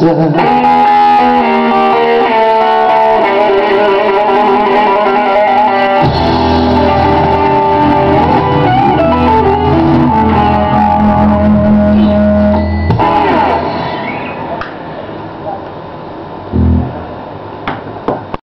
Yeah.